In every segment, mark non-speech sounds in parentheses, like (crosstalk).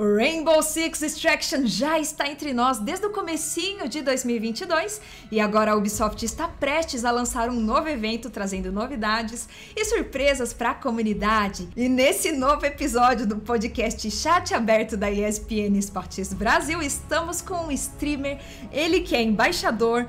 O Rainbow Six Extraction já está entre nós desde o comecinho de 2022 e agora a Ubisoft está prestes a lançar um novo evento trazendo novidades e surpresas para a comunidade. E nesse novo episódio do podcast Chat Aberto da ESPN Esportes Brasil, estamos com um streamer, ele que é embaixador,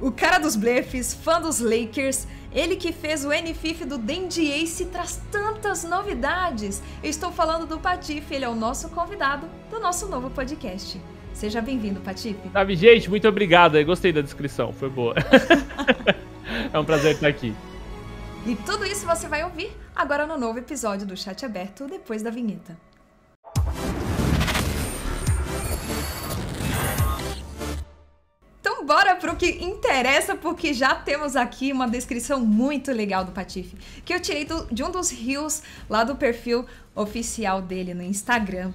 o cara dos blefs, fã dos Lakers, ele que fez o NFIF do Dandy Ace traz tantas novidades. Eu estou falando do Patife, ele é o nosso convidado do nosso novo podcast. Seja bem-vindo, Patife. Sabe, gente, muito obrigado. Eu gostei da descrição, foi boa. (laughs) é um prazer estar aqui. E tudo isso você vai ouvir agora no novo episódio do Chat Aberto, depois da vinheta. Bora pro que interessa, porque já temos aqui uma descrição muito legal do Patife, que eu tirei do, de um dos rios lá do perfil oficial dele no Instagram.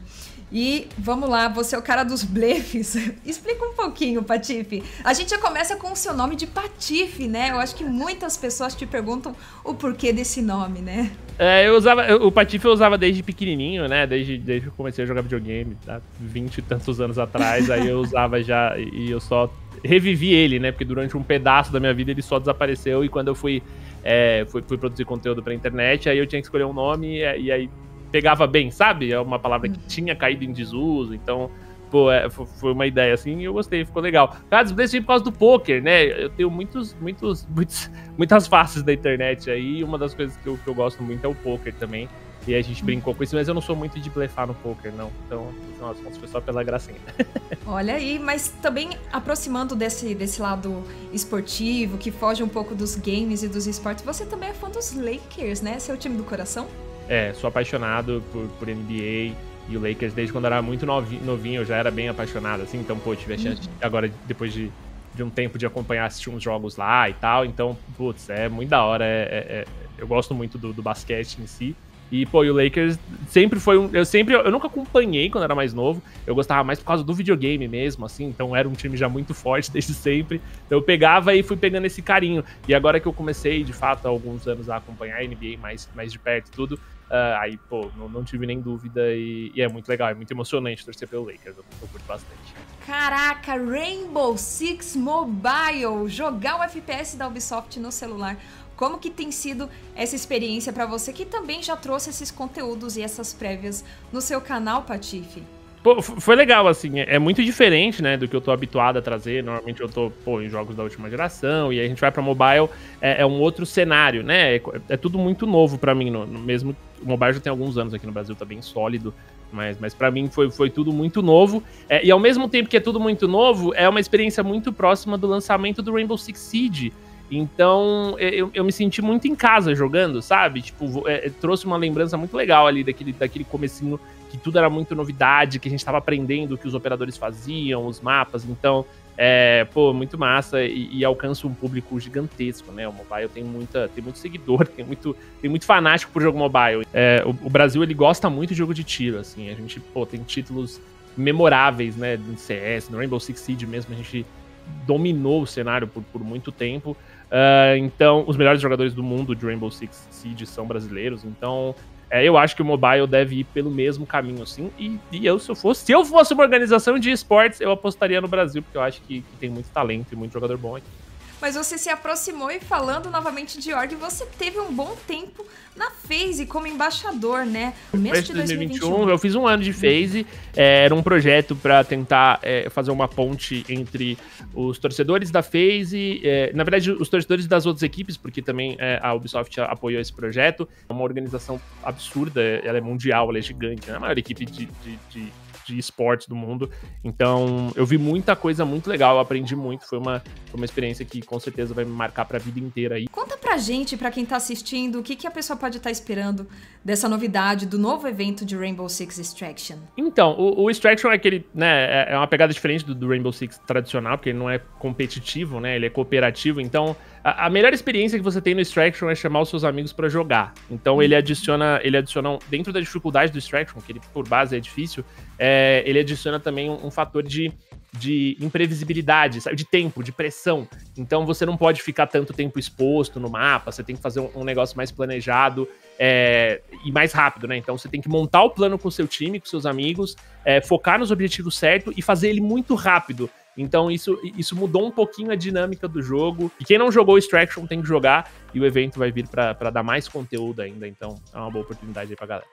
E vamos lá, você é o cara dos blefes. (laughs) Explica um pouquinho, Patife. A gente já começa com o seu nome de Patife, né? Eu acho que muitas pessoas te perguntam o porquê desse nome, né? É, eu usava. O Patife eu usava desde pequenininho, né? Desde, desde que eu comecei a jogar videogame, há 20 e tantos anos atrás. aí eu (laughs) usava já e eu só revivi ele, né? Porque durante um pedaço da minha vida ele só desapareceu e quando eu fui, é, fui, fui, produzir conteúdo pra internet, aí eu tinha que escolher um nome e, e aí pegava bem, sabe? É uma palavra que tinha caído em desuso, então, pô, é, foi uma ideia assim e eu gostei, ficou legal. Cara, descobri por causa do poker, né? Eu tenho muitos, muitos, (laughs) muitos, muitas faces da internet aí, e uma das coisas que eu, que eu gosto muito é o poker também. E a gente brincou com isso, mas eu não sou muito de blefar no poker, não. Então, no final das contas, foi só pela gracinha. (laughs) Olha aí, mas também aproximando desse, desse lado esportivo, que foge um pouco dos games e dos esportes, você também é fã dos Lakers, né? Seu time do coração? É, sou apaixonado por, por NBA e o Lakers desde quando eu era muito novinho, eu já era bem apaixonado, assim. Então, pô, tive a chance, uhum. agora, depois de, de um tempo de acompanhar, assistir uns jogos lá e tal. Então, putz, é muito da hora. É, é, é eu gosto muito do, do basquete em si. E, pô, e o Lakers sempre foi um. Eu sempre. Eu nunca acompanhei quando era mais novo. Eu gostava mais por causa do videogame mesmo, assim. Então era um time já muito (laughs) forte desde sempre. Então eu pegava e fui pegando esse carinho. E agora que eu comecei, de fato, há alguns anos a acompanhar a NBA mais, mais de perto e tudo. Uh, aí, pô, não, não, tive nem dúvida e, e, é muito legal, é muito emocionante torcer pelo Lakers, eu, eu curto bastante. Caraca, Rainbow Six Mobile, jogar o FPS da Ubisoft no celular. Como que tem sido essa experiência para você que também já trouxe esses conteúdos e essas prévias no seu canal, Patife? Pô, foi legal, assim, é, é muito diferente, né, do que eu tô habituado a trazer. Normalmente eu tô, pô, em jogos da última geração, e aí a gente vai pra mobile, é, é um outro cenário, né? É, é tudo muito novo para mim, no, no, mesmo. O mobile já tem alguns anos aqui no Brasil, tá bem sólido, mas, mas para mim foi, foi tudo muito novo. É, e ao mesmo tempo que é tudo muito novo, é uma experiência muito próxima do lançamento do Rainbow Six Siege. Então, eu, eu me senti muito em casa jogando, sabe? Tipo, é, trouxe uma lembrança muito legal ali daquele, daquele comecinho que tudo era muito novidade, que a gente tava aprendendo o que os operadores faziam, os mapas. Então, é, pô, muito massa e, e, alcança um público gigantesco, né? O mobile tem muita, tem muito seguidor, (laughs) tem muito, tem muito fanático por jogo mobile. É, o, o, Brasil ele gosta muito de jogo de tiro, assim. A gente, pô, tem títulos memoráveis, né? No CS, no Rainbow Six Siege mesmo, a gente dominou o cenário por, por muito tempo. Uh, então, os melhores jogadores do mundo de Rainbow Six Siege são brasileiros. Então, é, eu acho que o mobile deve ir pelo mesmo caminho, assim. E, e, eu, se eu fosse, se eu fosse uma organização de esportes, eu apostaria no Brasil, porque eu acho que, que tem muito talento e muito jogador bom aqui mas você se aproximou e falando novamente de Org, você teve um bom tempo na FaZe como embaixador, né? No mês de 2021, 2021, eu fiz um ano de FaZe, é, era um projeto para tentar é, fazer uma ponte entre os torcedores da FaZe, é, na verdade os torcedores das outras equipes, porque também é, a Ubisoft apoiou esse projeto, é uma organização absurda, ela é mundial, ela é gigante, né? a maior equipe de, de, de de esportes do mundo. Então, eu vi muita coisa muito legal, aprendi muito. Foi uma, foi uma experiência que com certeza vai me marcar pra vida inteira aí. Conta pra gente, pra quem tá assistindo, o que, que a pessoa pode estar tá esperando dessa novidade, do novo evento de Rainbow Six Extraction? Então, o, o Extraction é aquele, né, é, é uma pegada diferente do, do, Rainbow Six tradicional, porque ele não é competitivo, né, ele é cooperativo. Então, a, a melhor experiência que você tem no Extraction é chamar os seus amigos para jogar. Então, ele adiciona, ele adiciona, dentro da dificuldade do Extraction, que ele por base é difícil, é, ele adiciona também um, um fator de de imprevisibilidade, sabe? De tempo, de pressão. Então você não pode ficar tanto tempo exposto no mapa, você tem que fazer um, um negócio mais planejado é, e mais rápido, né? Então você tem que montar o plano com seu time, com seus amigos, é, focar nos objetivos certos e fazer ele muito rápido. Então isso, isso mudou um pouquinho a dinâmica do jogo. E quem não jogou Extraction tem que jogar. E o evento vai vir para dar mais conteúdo ainda. Então é uma boa oportunidade aí pra galera.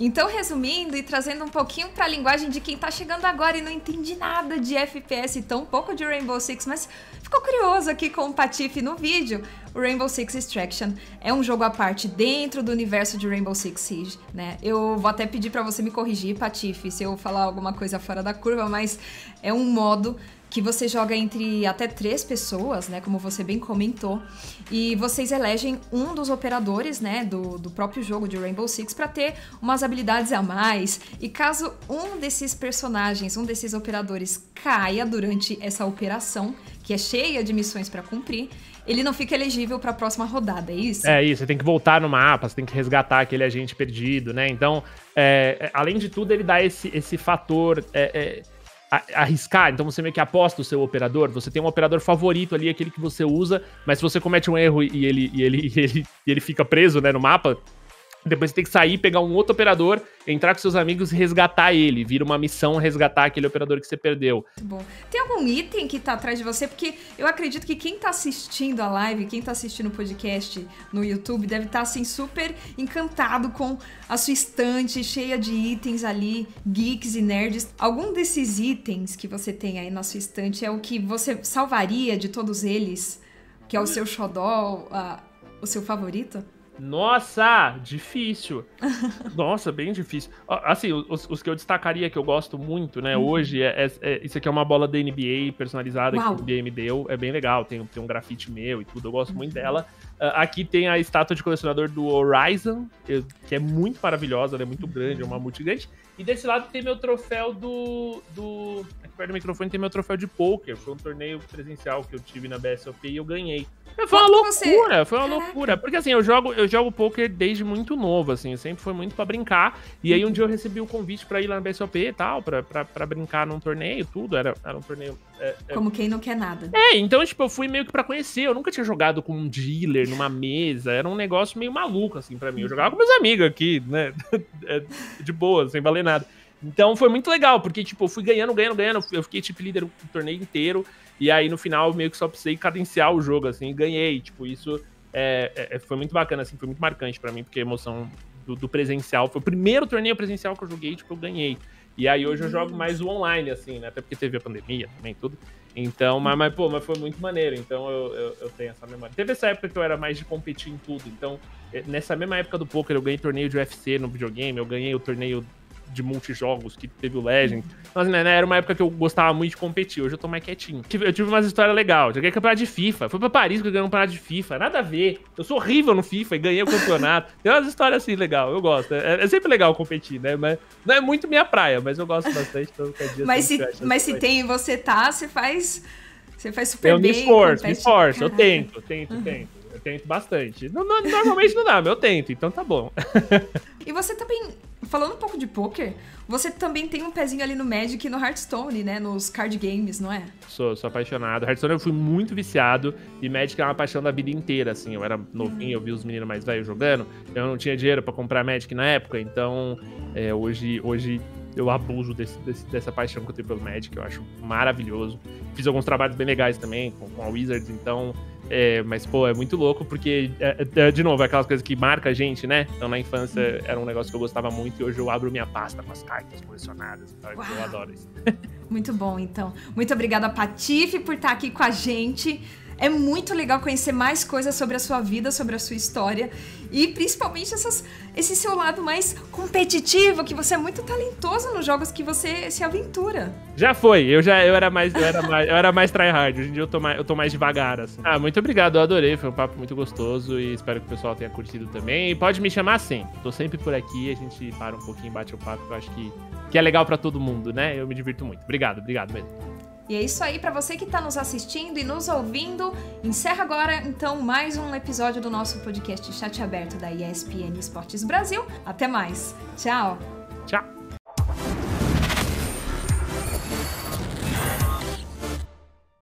Então, resumindo e trazendo um pouquinho para a linguagem de quem tá chegando agora e não entende nada de FPS, tão pouco de Rainbow Six, mas ficou curioso aqui com o Patife no vídeo. O Rainbow Six Extraction é um jogo à parte dentro do universo de Rainbow Six Siege, né? Eu vou até pedir para você me corrigir, Patife, se eu falar alguma coisa fora da curva, mas é um modo que você joga entre até três pessoas, né? Como você bem comentou. E vocês elegem um dos operadores, né? Do, do próprio jogo de Rainbow Six para ter umas habilidades a mais. E caso um desses personagens, um desses operadores caia durante essa operação, que é cheia de missões para cumprir, ele não fica elegível para a próxima rodada, é isso? É isso, você tem que voltar no mapa, você tem que resgatar aquele agente perdido, né? Então, é, é além de tudo, ele dá esse, esse fator. É, é arriscar, então você meio que aposta o seu operador, você tem um operador favorito ali, aquele que você usa, mas se você comete um erro e ele, e ele, (laughs) e ele, e ele fica preso né, no mapa, depois você tem que sair, pegar um outro operador, entrar com seus amigos e resgatar ele. Vira uma missão resgatar aquele operador que você perdeu. Bom. Tem algum item que tá atrás de você? Porque eu acredito que quem tá assistindo a live, quem tá assistindo o podcast no YouTube, deve estar tá, assim super encantado com a sua estante cheia de itens ali, geeks e nerds. Algum desses itens que você tem aí na sua estante é o que você salvaria de todos eles? Que é o seu xodó, uh, o seu favorito? Nossa, difícil. (laughs) Nossa, bem difícil. Assim, os, os, que eu destacaria que eu gosto muito, né, uhum. hoje, é, é, é, isso aqui é uma bola da NBA personalizada Uau. que o NBA me deu. É bem legal, tem, tem um grafite meu e tudo, eu gosto muito uhum. dela. Uh, aqui tem a estátua de colecionador do Horizon, que, é muito maravilhosa, ela é muito grande, é uma multigigante. E desse lado tem meu troféu do. do aqui perto do microfone tem meu troféu de poker. Foi um torneio presencial que eu tive na BSOP e eu ganhei. Foi uma loucura, você... foi uma Caraca. loucura. Porque assim, eu jogo, eu jogo poker desde muito novo, assim, sempre foi muito para brincar. E aí um dia eu recebi o um convite para ir lá na BSOP e tal, pra, pra, pra brincar num torneio, tudo. Era, era um torneio. É, é... Como quem não quer nada. É, então, tipo, eu fui meio que pra conhecer. Eu nunca tinha jogado com um dealer numa mesa. Era um negócio meio maluco, assim, para mim. Eu jogava com meus amigos aqui, né? (laughs) É, de boa, sem valer nada. Então foi muito legal, porque, tipo, eu fui ganhando, ganhando, ganhando. Eu fiquei, tipo, líder o torneio inteiro. E aí, no final, meio que só precisei cadenciar o jogo, assim, e ganhei. Tipo, isso é, é, é foi muito bacana, assim, foi muito marcante para mim, porque a emoção do, do, presencial foi o primeiro torneio presencial que eu joguei, tipo, eu ganhei. E aí hoje eu jogo mais o online, assim, né? Até porque teve a pandemia também, tudo. Então, mas, mas pô, mas foi muito maneiro. Então eu, eu, eu, tenho essa memória. Teve essa época que eu era mais de competir em tudo. Então, eh, nessa mesma época do poker, eu ganhei torneio de UFC no videogame, eu ganhei o torneio de multijogos que teve o Legend. Assim, né, né, era uma época que eu gostava muito de competir. Hoje eu tô mais quietinho. Eu tive umas histórias legais. Joguei campeonato de FIFA. Fui pra Paris que eu ganhei um campeonato de FIFA. Nada a ver. Eu sou horrível no FIFA e ganhei o campeonato. Tem umas histórias assim legal. Eu gosto. É, é, sempre legal competir, né? Mas não é muito minha praia, mas eu gosto bastante. Então, dia mas se, mas se tem e você tá, você faz. Você faz super eu bem. Eu me esforço, me esforço. Eu tento, tento, uhum. tento. Eu tento bastante. Normalmente não dá, mas eu tento, então tá bom. (laughs) e você também falando um pouco de poker, você também tem um pezinho ali no Magic e no Hearthstone, né? Nos card games, não é? Sou, sou apaixonado. Hearthstone eu fui muito viciado e Magic é uma paixão da vida inteira, assim. Eu era novinho, eu vi os meninos mais velhos jogando, eu não tinha dinheiro para comprar Magic na época, então é, hoje, hoje eu abuso desse, desse, dessa paixão que eu tenho pelo Magic, eu acho maravilhoso. Fiz alguns trabalhos bem legais também com, com a Wizards, então é, mas, pô, é muito louco, porque, é, é, de novo, é aquelas coisas que marca a gente, né? Então, na infância, era um negócio que eu gostava muito e hoje eu abro minha pasta com as cartas colecionadas. Eu adoro isso. (laughs) Muito bom, então. Muito obrigada, Patife, por estar aqui com a gente. É muito legal conhecer mais coisas sobre a sua vida, sobre a sua história e principalmente essas, esse seu lado mais competitivo, que você é muito talentoso nos jogos que você se aventura. Já foi, eu já eu era mais eu era mais, eu era mais tryhard, hoje em dia eu tô mais, eu tô mais devagar assim. Ah, muito obrigado, eu adorei, foi um papo muito gostoso e espero que o pessoal tenha curtido também. E pode me chamar sempre. Tô sempre por aqui, a gente para um pouquinho, bate o papo, eu acho que que é legal para todo mundo, né? Eu me divirto muito. Obrigado, obrigado mesmo. E é isso aí para você que está nos assistindo e nos ouvindo. Encerra agora então mais um episódio do nosso podcast Chat Aberto da ESPN Esportes Brasil. Até mais. Tchau. Tchau.